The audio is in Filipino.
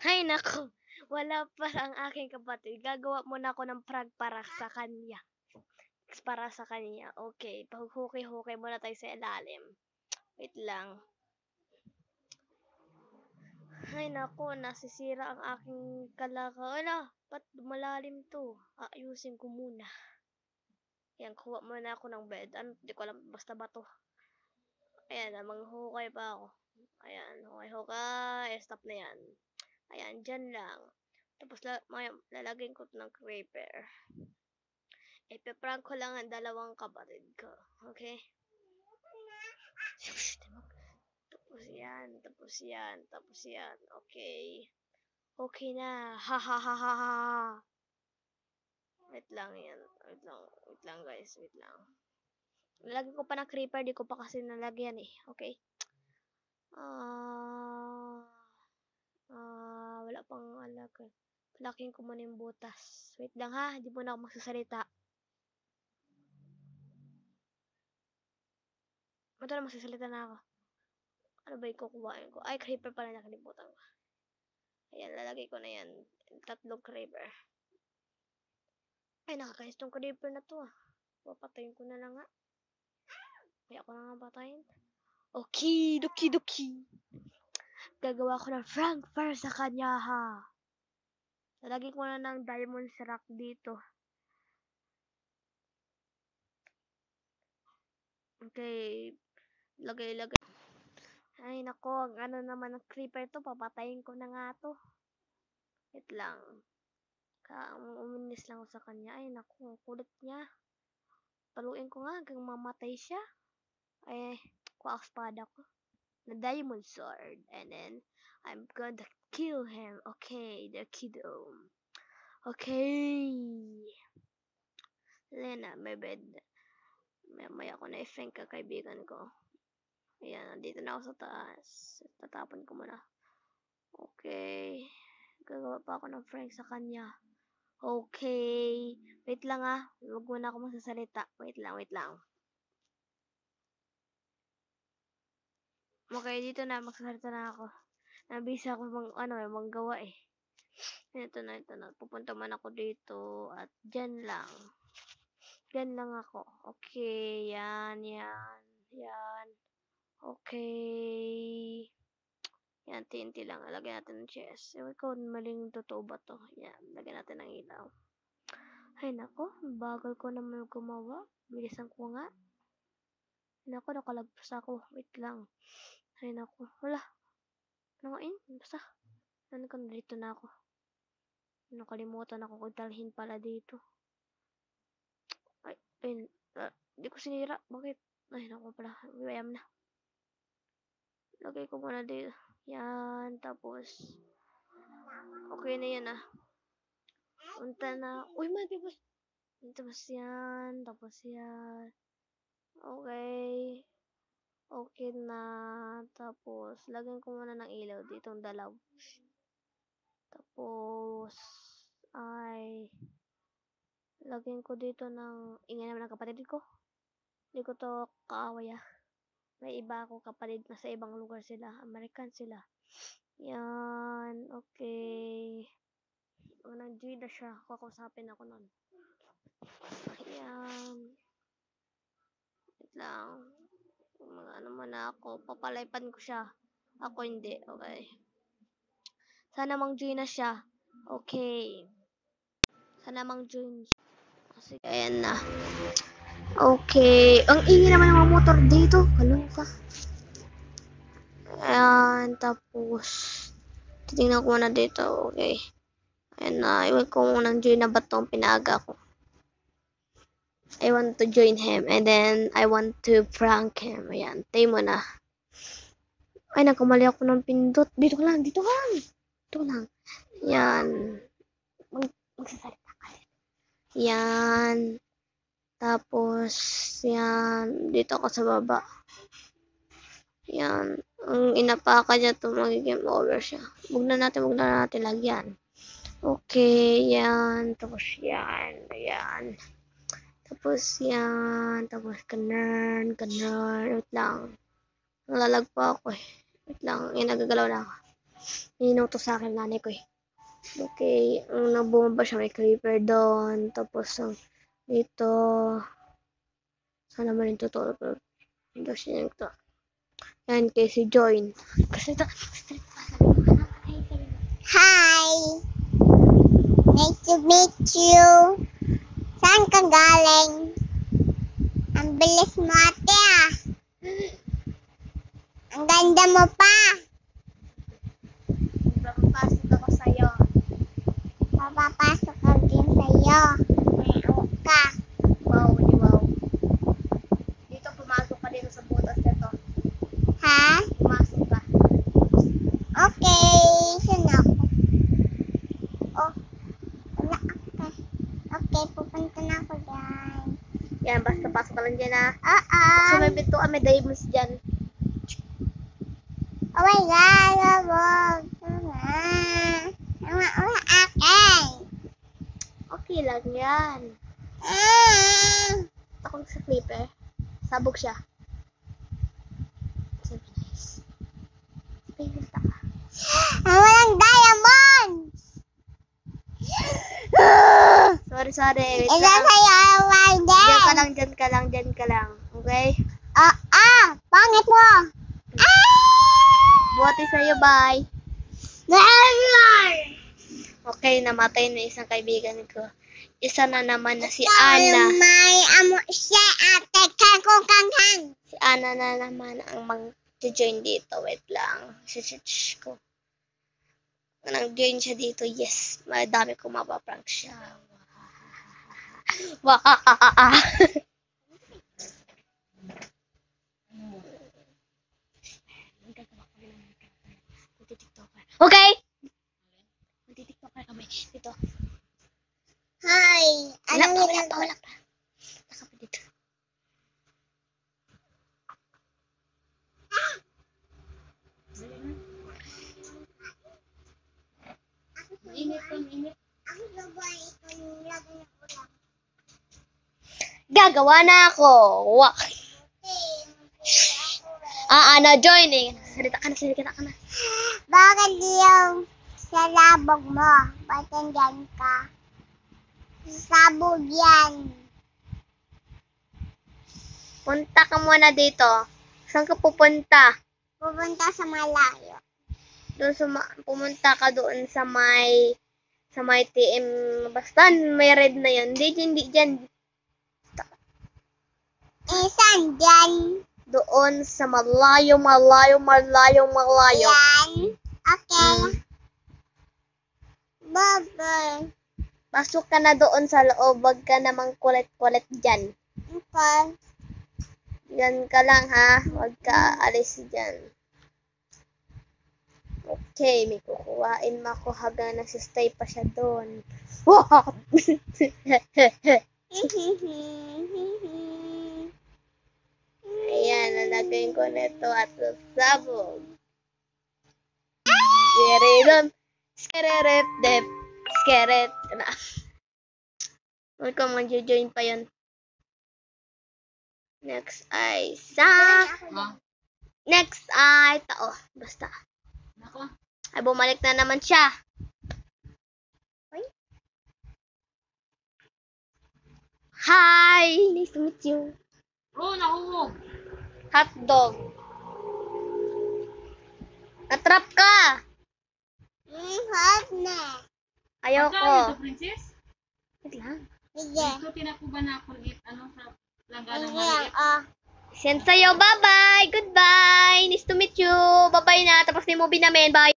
Hay nako, wala pa ang aking kapatid. Gagawa muna ako ng prank para sa kanya. Para sa kanya. Okay, paghuki-huki muna tayo sa ilalim. Wait lang. Ay nako, nasisira ang aking kalaka. Ala, ba't malalim to? Aayusin ko muna. Yan, kuha muna ako ng bed. Ano, di ko alam, basta ba to? Ayan, ah, manghukay pa ako. Ayan, hukay-hukay. Stop na yan. Ayan, dyan lang. Tapos, lalagyan ko ng creeper. Ipiprank ko lang ang dalawang kapatid ko. Okay? Tapos yan, tapos yan, tapos yan. Okay. Okay na. Ha ha ha ha ha. Wait lang yan. Wait lang. Wait lang guys. Wait lang. Nalagyan ko pa ng creeper. Di ko pa kasi nalagyan eh. Okay. Ah... Ah, wala pang alagay. Palaking ko muna yung butas. Wait lang ha. Di muna ako magsasalita. Ito na magsasalita na ako. Ano ba yung kukuhain ko? Ay, creeper pala nakalimutan ko. Ayan, lalagay ko na yan. Tatlong creeper. Ay, nakakais tong creeper na to ah. Papatayin ko na lang nga. Kaya ako na nga patayin. Okay, doki doki. Gagawa ko ng Frank para sa kanya ha. Lalagay ko na ng diamond rock dito. Okay. Lagay, lagay. Ay, nako. Ang ano naman ng creeper to. Papatayin ko na nga to. Wait lang. Ka uminis lang ako sa kanya. Ay, nako. Ang kulit niya. Paluin ko nga hanggang mamatay siya. Ay, kuha ang espada ko. Na diamond sword. And then, I'm gonna kill him. Okay, the kiddo. Okay. Lena, may bed. May maya ko na i-thank ka kaibigan ko. Ayan, nandito na ako sa taas. Tatapon ko muna. Okay. Gagawa pa ako ng prank sa kanya. Okay. Wait lang ah. Huwag muna ako magsasalita. Wait lang, wait lang. Okay, dito na. Magsasalita na ako. Nabisa ako mang, ano, eh, manggawa eh. Ito na, ito na. Pupunta man ako dito. At dyan lang. Dyan lang ako. Okay, yan, yan, yan. Okay. Yan, TNT lang. Lagyan natin ng chest. Ewan ko, maling totoo ba to? Yan, lagyan natin ng ilaw. Ay, nako. Bagal ko naman gumawa. Bilisan ko nga. Ay, nako, nakalagpas ako. Wait lang. Ay, nako. Wala. Ano nga yun? Basta. Ano ka dito na ako? Nakalimutan ako kung dalhin pala dito. Ay, ay, uh, ko sinira. Bakit? Ay, naku pala. Bayam na. Lagay ko muna dito. Yan, tapos. Okay na yan ah. Punta na. Uy, mati ba? Tapos yan, tapos yan. Okay. Okay na. Tapos, lagyan ko muna ng ilaw dito, dalaw. Tapos, ay, lagyan ko dito ng, ingay naman ng kapatid ko. Hindi ko to kaaway ah. May iba ako kapatid na sa ibang lugar sila. American sila. Yan. Okay. O, nag-join na siya. Kakausapin ako nun. Yan. Wait lang. Mga ano muna ako. Papalaypan ko siya. Ako hindi. Okay. Sana mang-join na siya. Okay. Sana mang-join siya. Ah, Sige, ayan na. Okay. Ang ingay naman ng mga motor dito. Kaloka. Ayan. Tapos, titingnan ko muna dito. Okay. Ayan na. Iwan ko muna join na ba itong pinaga ko. I want to join him. And then, I want to prank him. Ayan. Tayo mo na. Ay, nagkamali ako ng pindot. Dito ka lang. Dito ka lang. Dito lang. Yan. Mag magsasalita ka. Yan. Tapos, yan. Dito ako sa baba. Yan. Ang inapaka niya to magiging over siya. Huwag na natin, huwag na natin lagyan. Okay, yan. Tapos yan. Ayan. Tapos yan. Tapos ganun, ganun. Wait lang. Nalalagpa ako eh. Wait lang. Yan, nagagalaw na ako. Ninuto sa akin nanay ko eh. Okay, ang nabumaba siya may creeper doon. Tapos ang dito. Sana naman yung totoo. Pero hindi siya yung to. Yan, kay si Join. Kasi ito, Hi! Nice to meet you. Saan ka galing? Ang bilis mo ate ah. Ang ganda mo pa. Papapasok ako sa'yo. Papapasok ka din sa'yo. May awak ka. Wow, di wow. Dito pumasok ka dito sa butas nito. Ha? Pumasok ka. Okay. Saan ako? Oh. Okay, pupunta na ako dyan. Yan, basta pasok ka lang dyan ha. Oo. So may pintuan, may diamonds dyan. Oh my God, labog. Tama, wala akin. Okay lang yan. Ah. Ako sa clipper. Sabog siya. Sabi nice. Ka. Ang walang diamonds! Sorry, sorry. Wait Ito lang. sa'yo, Diyan ka lang, dyan ka lang, dyan ka lang. Okay? Ah, ah! Pangit mo! Ah! Buti sa'yo, bye. Never! Okay, namatay na isang kaibigan ko. Isa na naman na si Ana. may amo siya ate kako kanghan. Si Ana na naman ang mag-join dito. Wait lang. Shh ko. Nang-join siya dito, yes. Madami ko mapaprank siya. Wahahaha. Okay! Magti-tiktoker kami. Dito. Hi! Wala Anong pa, wala pa, ginagawa? wala pa. Naka pa dito. Ako gagawa Gagawa na ako. Wak. Ah, ano, joining. Salita ka na, salita ka na. Bakit yung sa labog mo? Ba't nandyan ka? Sabog yan. Punta ka muna dito. Saan ka pupunta? Pupunta sa malayo. Doon sa ma- pumunta ka doon sa may sa may TM basta may red na yun. Hindi hindi dyan. Isan dyan. Doon sa malayo, malayo, malayo, malayo. Yan. Okay. Mm. Bye-bye. Pasok ka na doon sa loob. Wag ka namang kulit-kulit dyan. Okay. Yan ka lang ha. Wag ka alis dyan. Okay, may kukuhain mo ako hanggang nagsistay pa siya doon. Wow! Lalagay ko nito at sabog. Skiridum, skireret, dep, skiret. Na. Huwag ko mag-join pa yun. Next ay sa... Next ay tao. Basta. Nako. Ay, bumalik na naman siya. Hi! Nice to meet you. Oh, nahuhog. Hotdog. Natrap ka! Mm, hot na. Ayoko. ito, princess? Wait lang. Sige. Ito tinakuba na ako ulit. Ano sa langganang Sige lang, maliit. oh. Send sa'yo. Bye-bye! Goodbye! Nice to meet you! Bye-bye na. Tapos na yung movie namin. Bye!